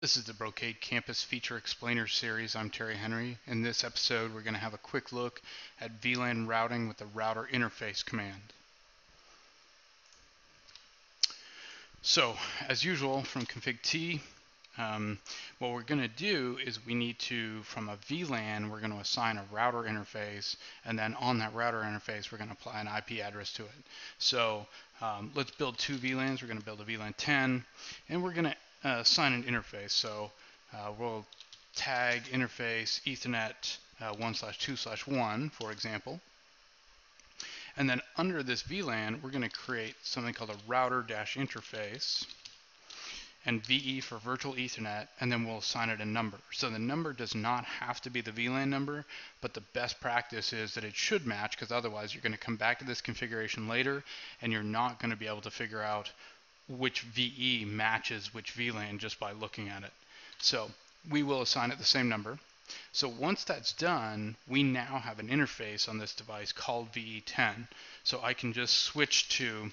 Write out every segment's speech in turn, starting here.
This is the Brocade Campus Feature Explainer Series. I'm Terry Henry. In this episode, we're going to have a quick look at VLAN routing with the router interface command. So, as usual, from config T, um, what we're going to do is we need to, from a VLAN, we're going to assign a router interface, and then on that router interface, we're going to apply an IP address to it. So um, let's build two VLANs. We're going to build a VLAN 10, and we're going to uh, assign an interface. So uh, we'll tag interface Ethernet uh, 1 slash 2 slash 1, for example. And then under this VLAN, we're going to create something called a router dash interface and VE for virtual Ethernet, and then we'll assign it a number. So the number does not have to be the VLAN number, but the best practice is that it should match, because otherwise you're going to come back to this configuration later, and you're not going to be able to figure out which VE matches which VLAN just by looking at it. So we will assign it the same number. So once that's done, we now have an interface on this device called VE10. So I can just switch to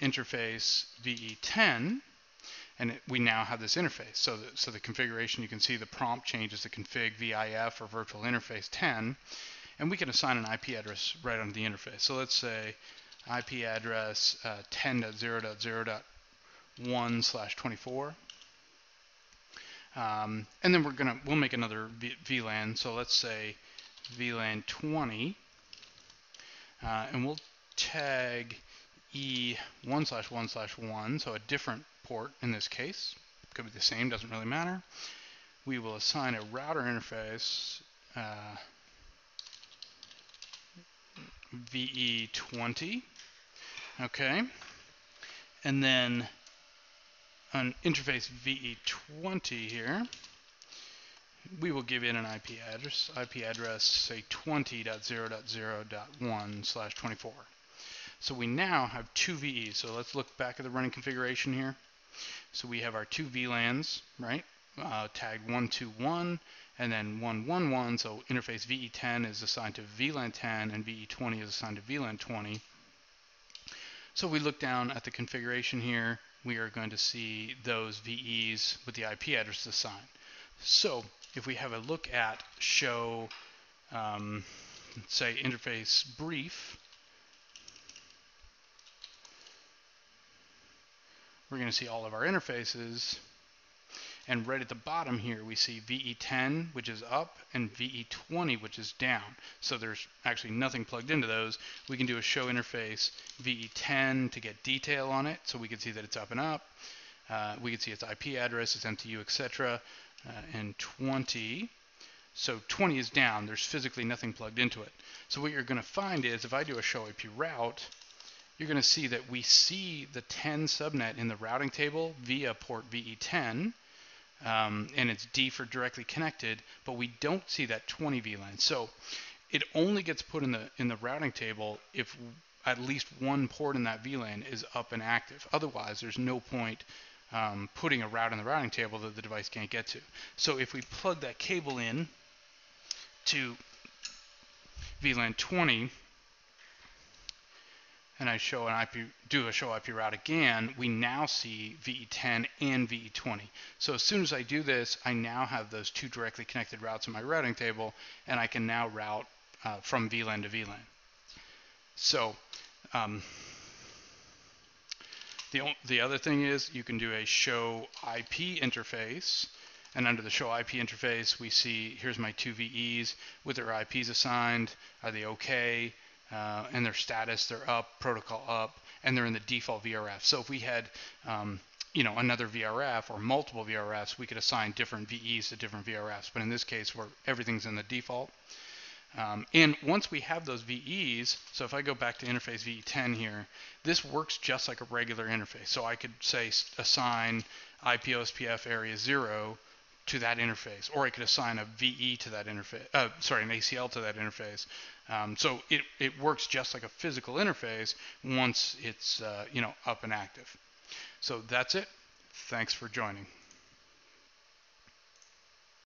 interface VE10 and it, we now have this interface. So the, so the configuration, you can see the prompt changes to config VIF or virtual interface 10, and we can assign an IP address right on the interface. So let's say IP address uh, 10.0.0.1 1 slash 24. Um, and then we're gonna we'll make another VLAN. So let's say VLAN 20, uh, and we'll tag E 1 slash 1 slash 1, so a different port in this case. Could be the same, doesn't really matter. We will assign a router interface uh, VE20. Okay, and then on interface VE20 here, we will give in an IP address, IP address say 20.0.0.1 slash 24. So we now have two VEs. So let's look back at the running configuration here. So we have our two VLANs, right? Uh, tagged 121 and then 111. So interface VE10 is assigned to VLAN 10 and VE20 is assigned to VLAN 20. So we look down at the configuration here we are going to see those VEs with the IP address assigned. So if we have a look at show, um, say, interface brief, we're going to see all of our interfaces and right at the bottom here, we see VE10, which is up, and VE20, which is down. So there's actually nothing plugged into those. We can do a show interface VE10 to get detail on it, so we can see that it's up and up. Uh, we can see its IP address, its MTU, etc. Uh, and 20. So 20 is down. There's physically nothing plugged into it. So what you're going to find is if I do a show IP route, you're going to see that we see the 10 subnet in the routing table via port VE10 um, and it's D for directly connected, but we don't see that 20 VLAN. So it only gets put in the in the routing table if at least one port in that VLAN is up and active. Otherwise, there's no point um, putting a route in the routing table that the device can't get to. So if we plug that cable in to VLAN 20, and I show an IP, do a show IP route again, we now see VE10 and VE20. So as soon as I do this, I now have those two directly connected routes in my routing table, and I can now route uh, from VLAN to VLAN. So um, the, the other thing is you can do a show IP interface, and under the show IP interface, we see here's my two VEs with their IPs assigned. Are they okay? Uh, and their status, they're up, protocol up, and they're in the default VRF. So if we had, um, you know, another VRF or multiple VRFs, we could assign different VEs to different VRFs. But in this case, where everything's in the default. Um, and once we have those VEs, so if I go back to interface VE10 here, this works just like a regular interface. So I could say assign IP OSPF area 0 to that interface, or I could assign a VE to that interface, uh, sorry, an ACL to that interface. Um, so it, it works just like a physical interface once it's uh, you know up and active. So that's it. Thanks for joining.